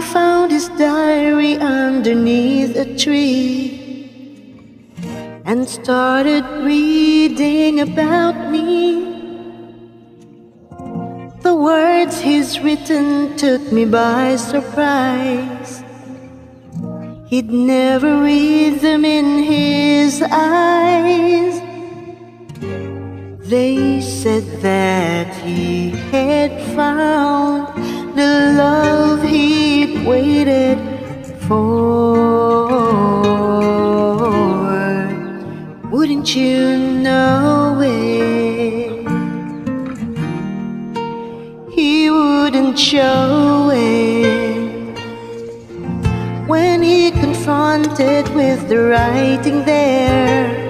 found his diary underneath a tree and started reading about me. The words he's written took me by surprise. He'd never read them in his eyes. They said that he had found for. Wouldn't you know it? He wouldn't show it when he confronted with the writing there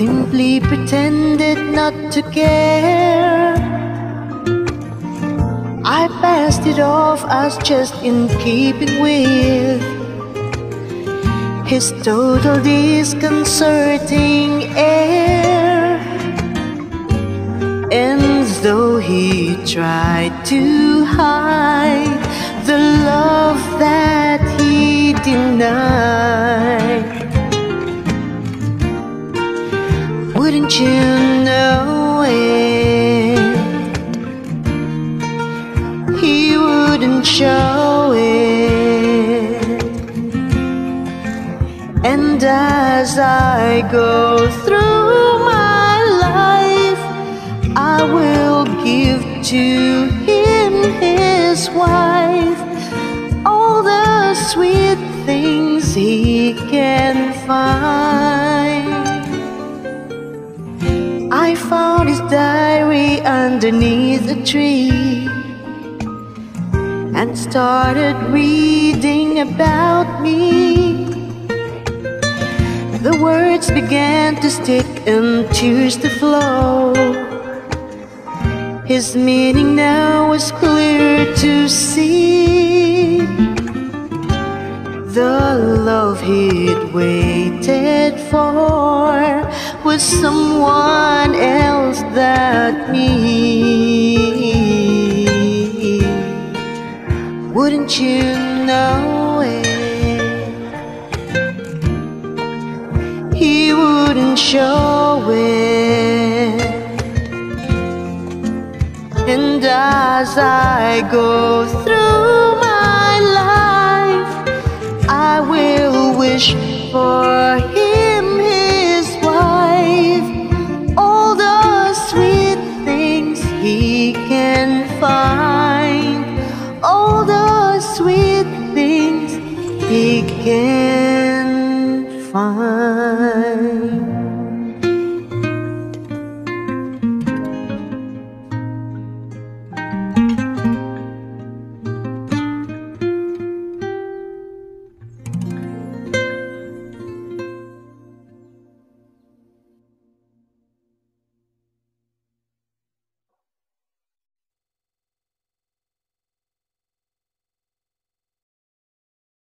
simply pretended not to care. It off as just in keeping with his total disconcerting air. And though he tried to hide the love that he denied. Wouldn't you as I go through my life, I will give to him his wife all the sweet things he can find. I found his diary underneath a tree and started reading about me. The words began to stick and tears to flow. His meaning now was clear to see. The love he'd waited for was someone else that me. Wouldn't you know it? He wouldn't show it. And as I go through my life, I will wish for him his wife. All the sweet things he can find, all the sweet things he can